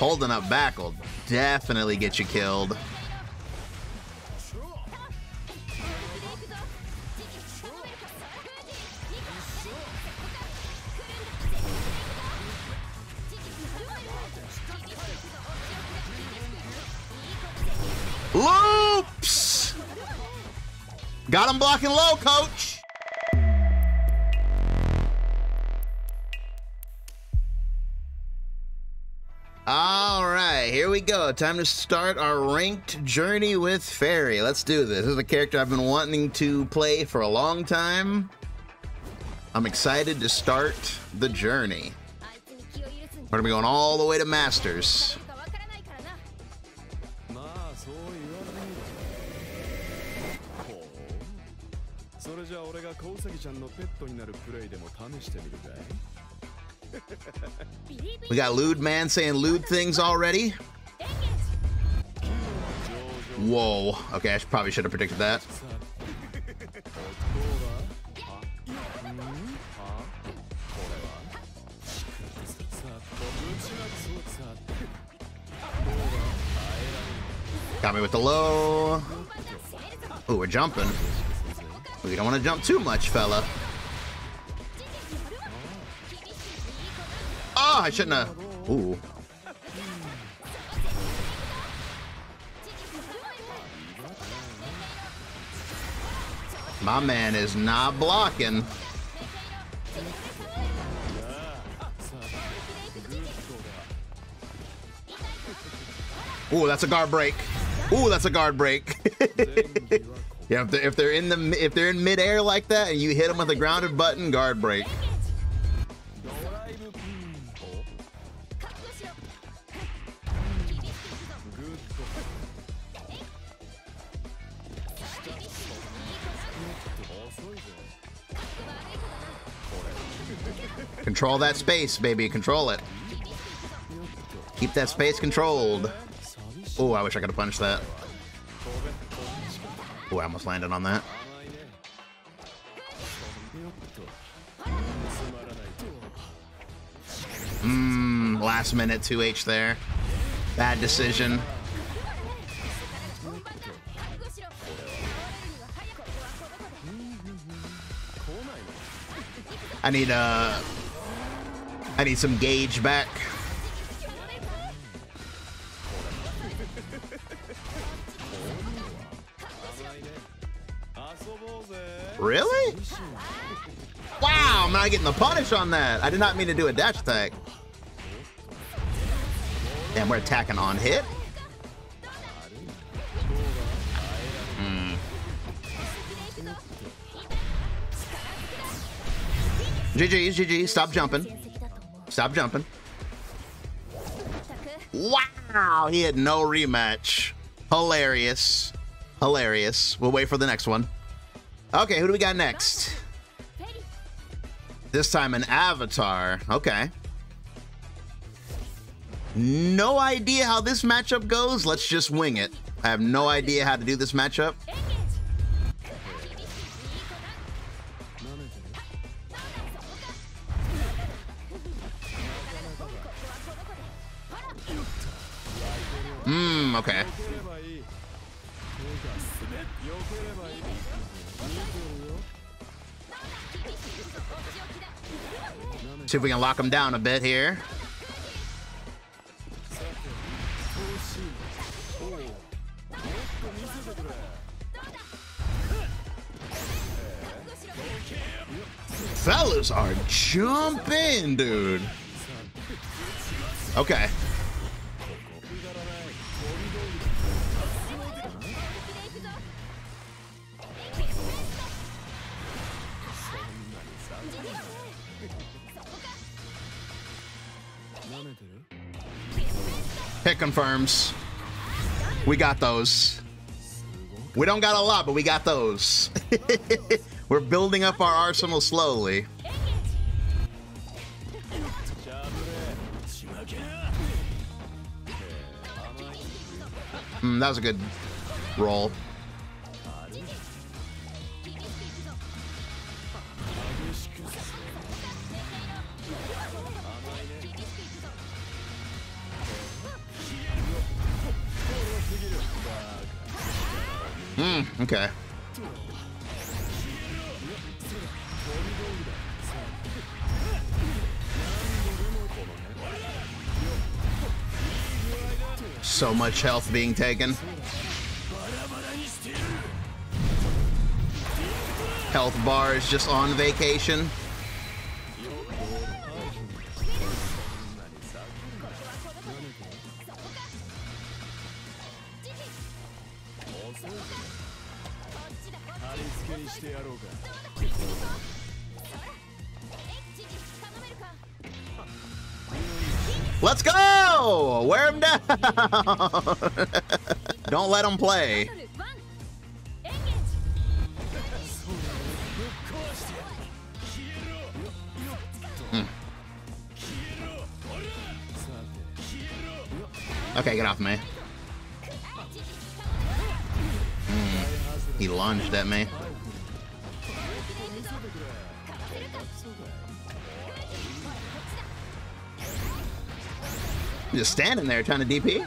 Holding up back will definitely get you killed. Loops! Got him blocking low, coach. go. Time to start our ranked journey with Ferry. Let's do this. This is a character I've been wanting to play for a long time. I'm excited to start the journey. We're gonna be going all the way to Masters. We got lewd man saying lewd things already. Whoa. Okay, I should, probably should have predicted that. Got me with the low. Oh, we're jumping. We don't want to jump too much, fella. Oh, I shouldn't have. Ooh. My man is not blocking. Ooh, that's a guard break. Ooh, that's a guard break. yeah, if they're, if they're in the if they're in midair like that and you hit them with a grounded button, guard break. Control that space, baby. Control it. Keep that space controlled. Oh, I wish I could have punched that. Oh, I almost landed on that. Mmm, last minute 2H there. Bad decision. I need a I need some gauge back. Really? Wow, I'm not getting the punish on that. I did not mean to do a dash attack. And we're attacking on hit. Hmm. GG's, GG. Stop jumping. Stop jumping. Wow, he had no rematch. Hilarious. Hilarious. We'll wait for the next one. Okay, who do we got next? This time an avatar. Okay. No idea how this matchup goes. Let's just wing it. I have no idea how to do this matchup. Mmm, okay. See if we can lock him down a bit here. Fellas are jumping, dude. Okay. confirms. We got those. We don't got a lot, but we got those. We're building up our arsenal slowly. Mm, that was a good roll. Hmm, okay. So much health being taken. Health bar is just on vacation. Let him play. Hmm. Okay, get off me. Hmm. He lunged at me. Just standing there trying to DP.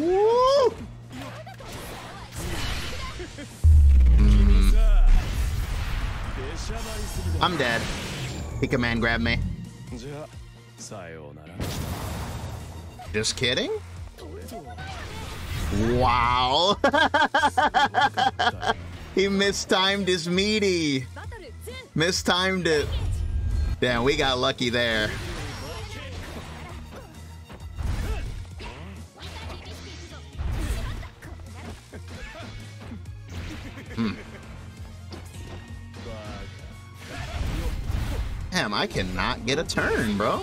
Woo! I'm dead. He command man grabbed me. Just kidding? Wow. he mistimed his meaty. Mistimed it. Damn, we got lucky there. Damn, I cannot get a turn, bro.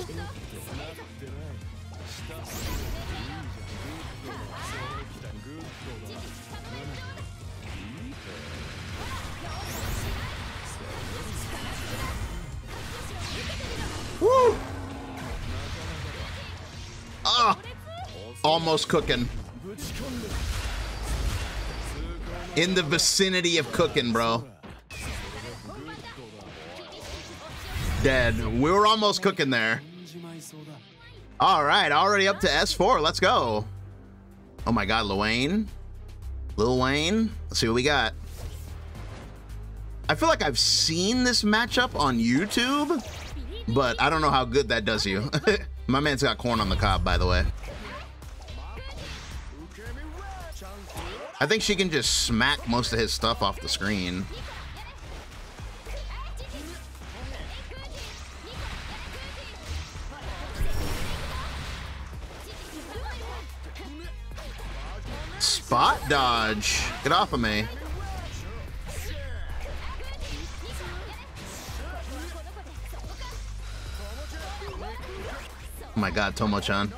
Woo! Ah! Almost cooking. In the vicinity of cooking, bro. Dead. We were almost cooking there. All right, already up to S4. Let's go. Oh my God, Lil Wayne. Lil Wayne. Let's see what we got. I feel like I've seen this matchup on YouTube, but I don't know how good that does you. My man's got corn on the cob, by the way. I think she can just smack most of his stuff off the screen. Spot dodge. Get off of me. Oh my god, Tomo-chan.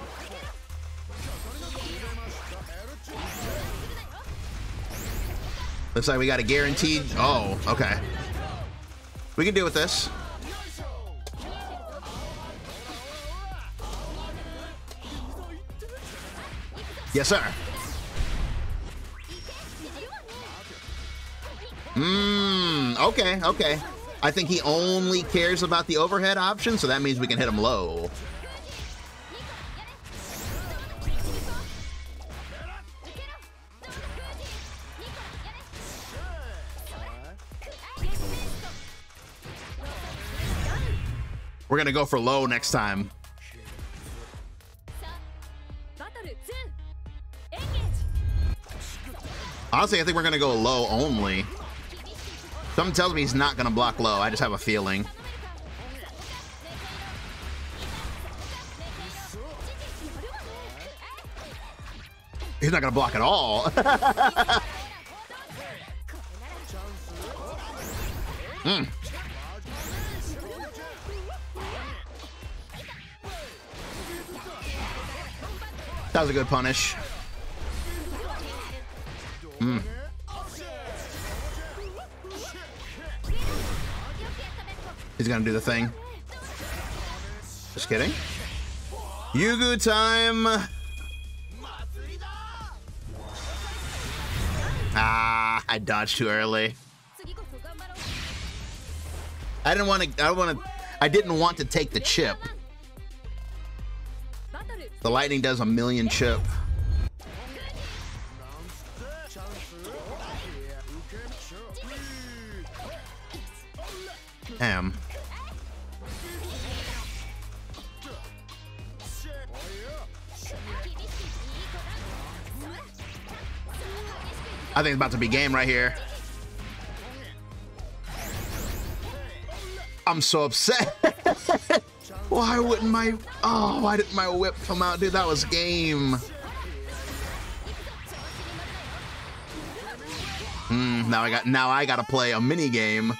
Looks like we got a guaranteed... Oh, okay. We can deal with this. Yes, sir. Mmm, okay, okay. I think he only cares about the overhead option, so that means we can hit him low. We're gonna go for low next time. Honestly, I think we're gonna go low only. Something tells me he's not gonna block low. I just have a feeling. He's not gonna block at all. Hmm. That was a good punish. Hmm. He's gonna do the thing. Just kidding. Yugu time! Ah, I dodged too early. I didn't want to. I want to. I didn't want to take the chip. The lightning does a million chip. I think it's about to be game right here. I'm so upset. why wouldn't my oh why didn't my whip come out, dude? That was game. Hmm, now I got now I gotta play a mini game.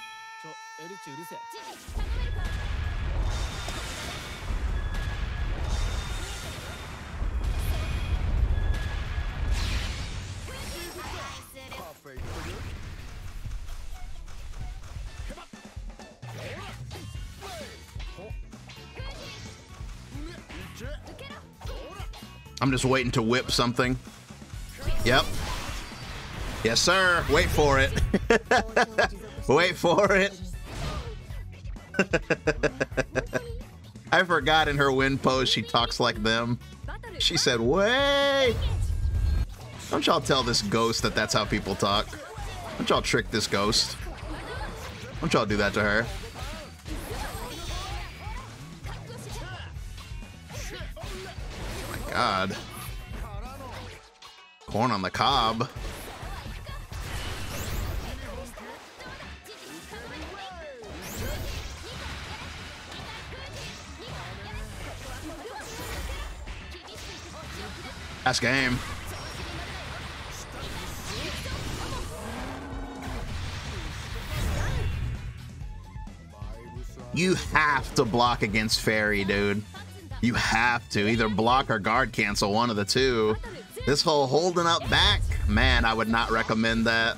I'm just waiting to whip something. Yep. Yes, sir. Wait for it. Wait for it. I forgot in her win pose she talks like them. She said, wait. Don't y'all tell this ghost that that's how people talk. Don't y'all trick this ghost. Don't y'all do that to her. God. Corn on the cob. That's game. You have to block against Ferry, dude. You have to. Either block or guard cancel, one of the two. This whole holding up back, man, I would not recommend that.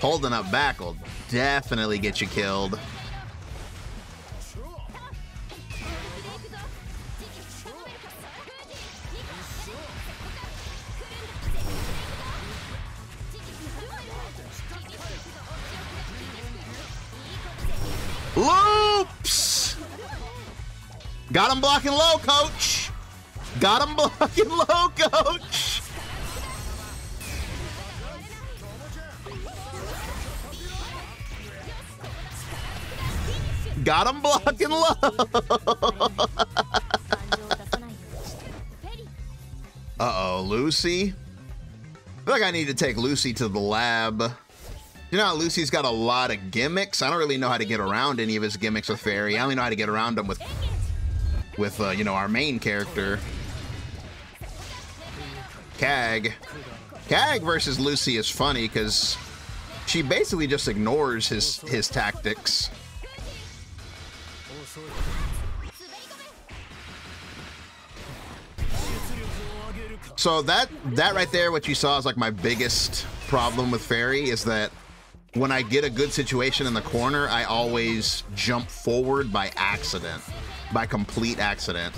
Holding up back will definitely get you killed. Got him blocking low, coach. Got him blocking low, coach. Got him blocking low. Uh-oh, Lucy. I feel like I need to take Lucy to the lab. You know Lucy's got a lot of gimmicks? I don't really know how to get around any of his gimmicks with Ferry. I only know how to get around them with with uh, you know, our main character. Kag. Kag versus Lucy is funny because she basically just ignores his his tactics. So that that right there, what you saw is like my biggest problem with Ferry is that when I get a good situation in the corner, I always jump forward by accident, by complete accident.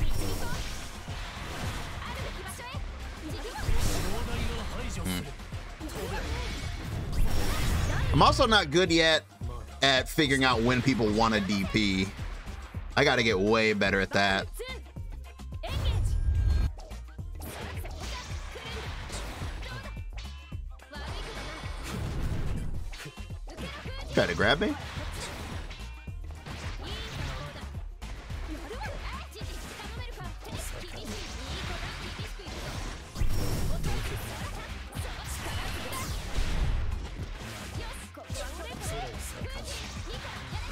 Hmm. I'm also not good yet at figuring out when people want a DP. I gotta get way better at that. Try to grab me?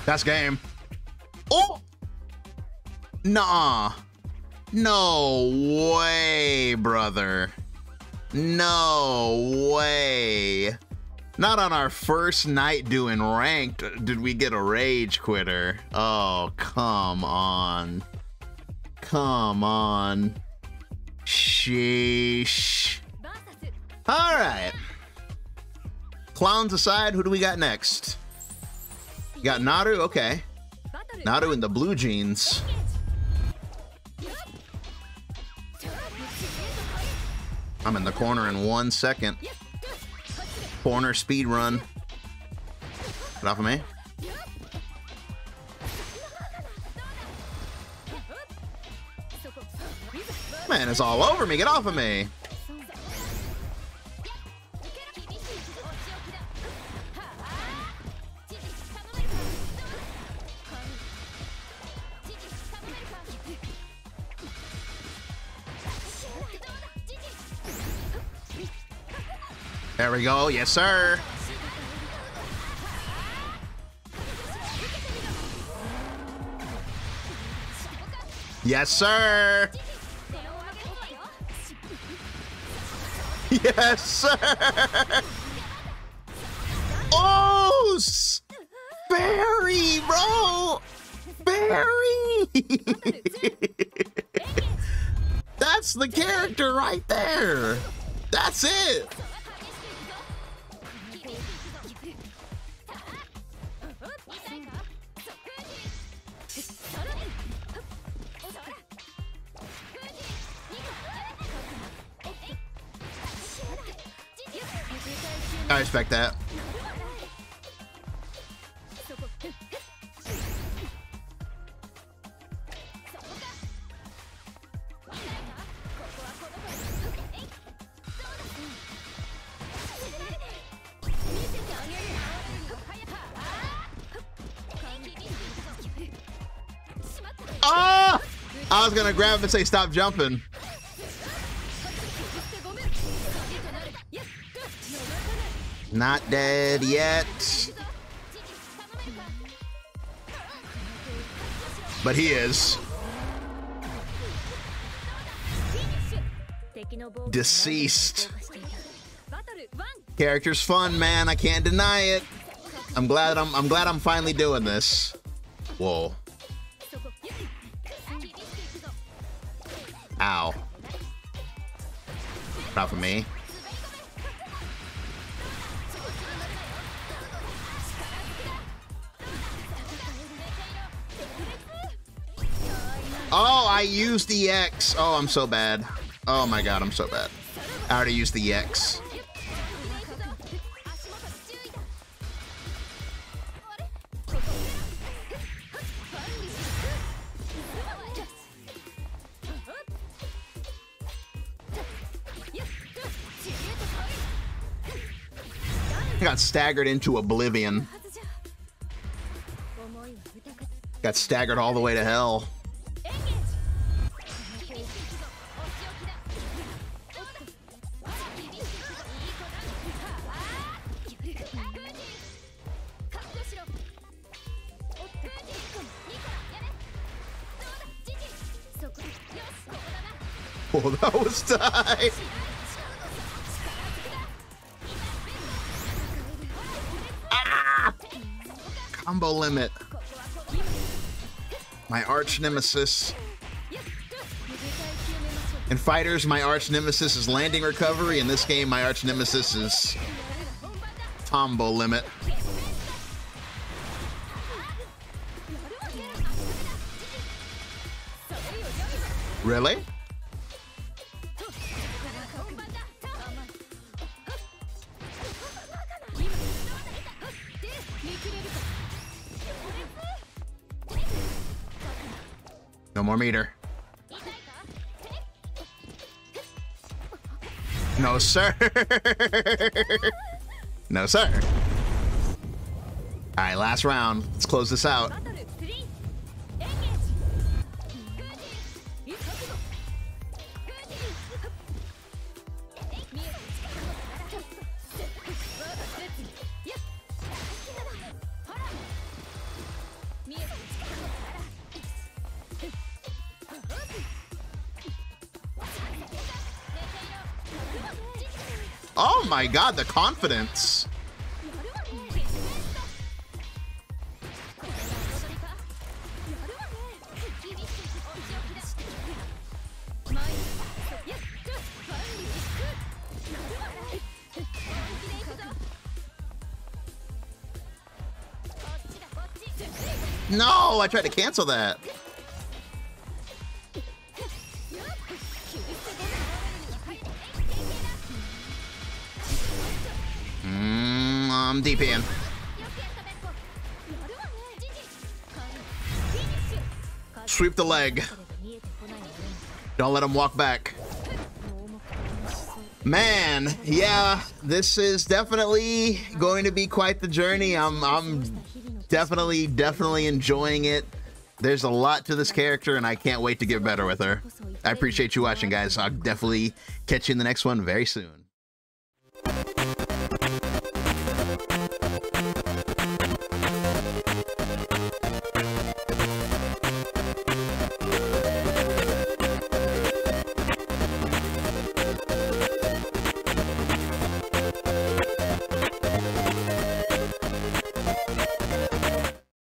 That's game. Oh! Nah. No way, brother. No way. Not on our first night doing ranked did we get a rage quitter. Oh, come on. Come on. Sheesh. All right. Clowns aside, who do we got next? Got Naru? Okay. Naru in the blue jeans. I'm in the corner in one second. Corner speed run. Get off of me. Man, it's all over me. Get off of me. There we go. Yes, sir. Yes, sir. Yes, sir. Oh, Barry, bro. Barry. That's the character right there. That's it. I respect that. Ah! I was gonna grab him and say stop jumping. Not dead yet. But he is. Deceased. Character's fun, man. I can't deny it. I'm glad I'm I'm glad I'm finally doing this. Whoa. Ow. Not for me. Oh, I used the X. Oh, I'm so bad. Oh my god, I'm so bad. I already used the X. I got staggered into oblivion. Got staggered all the way to hell. Was. Ah! Combo limit. My arch nemesis. In fighters, my arch nemesis is landing recovery. In this game, my arch nemesis is combo limit. Really? No more meter. No, sir. no, sir. All right, last round. Let's close this out. My god, the confidence. No, I tried to cancel that. I'm DPing. Sweep the leg. Don't let him walk back. Man, yeah, this is definitely going to be quite the journey. I'm, I'm definitely, definitely enjoying it. There's a lot to this character, and I can't wait to get better with her. I appreciate you watching, guys. I'll definitely catch you in the next one very soon.